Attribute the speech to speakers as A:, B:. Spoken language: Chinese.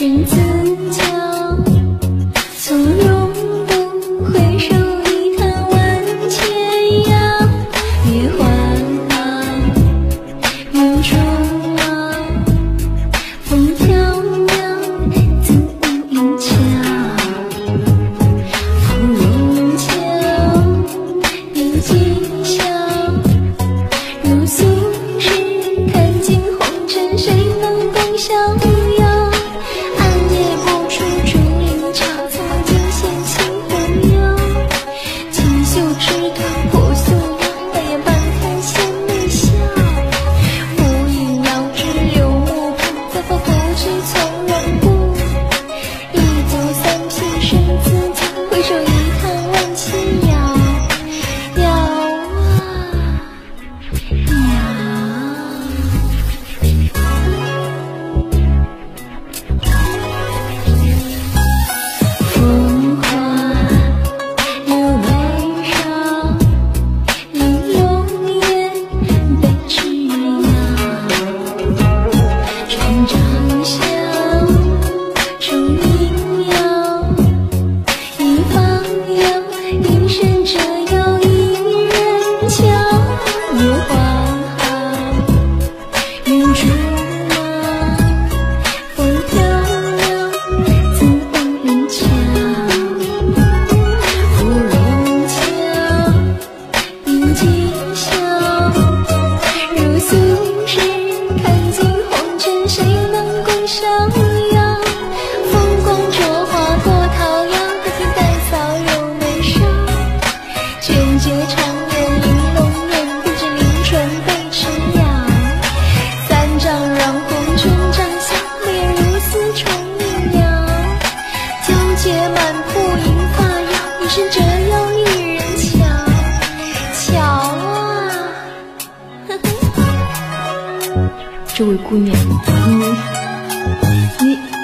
A: 裙子入花后又风飘缈自舞霓芙蓉看尽红尘谁能共逍遥风光灼花过桃夭不草梢长这位姑娘，你你。